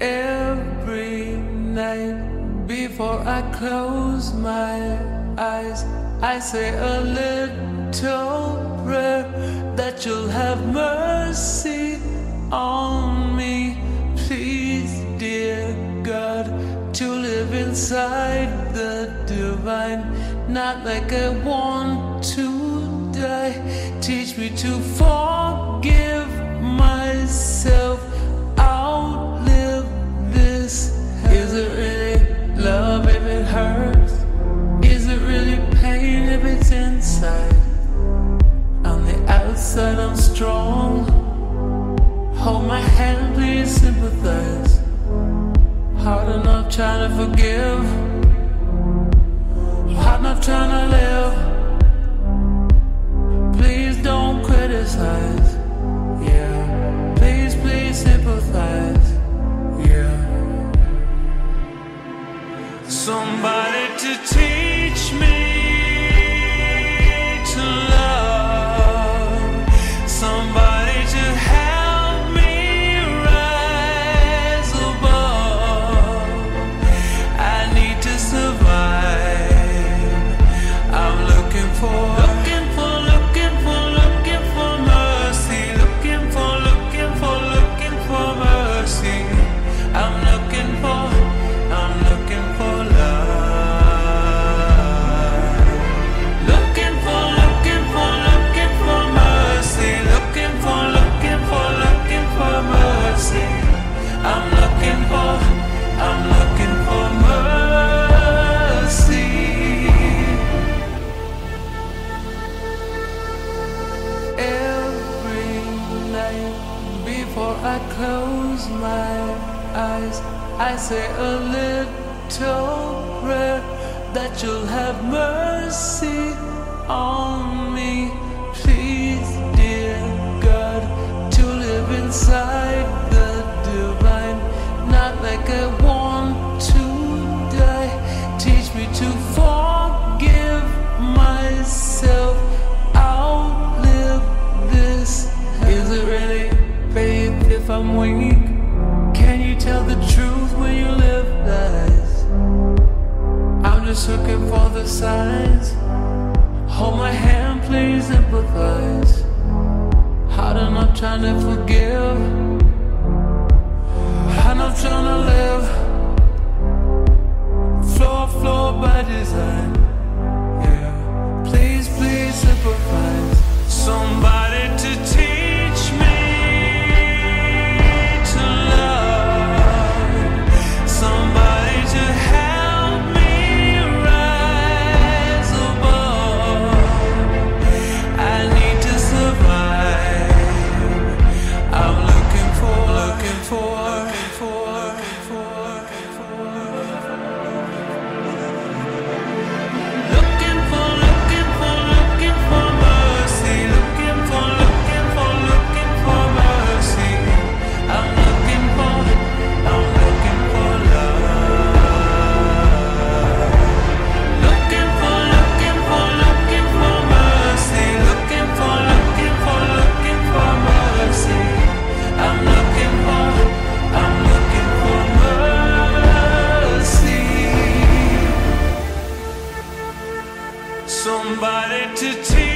Every night before I close my eyes, I say a little prayer that you'll have mercy on me. Please, dear God, to live inside the divine, not like I want to die. Teach me to forgive myself. trying to forgive. I close my eyes, I say a little prayer that you'll have mercy on me. Please, dear God, to live inside. I'm weak? Can you tell the truth when you live lies? I'm just looking for the signs. Hold my hand, please empathize. Hard enough trying to forgive. Hard enough trying to live. somebody to teach.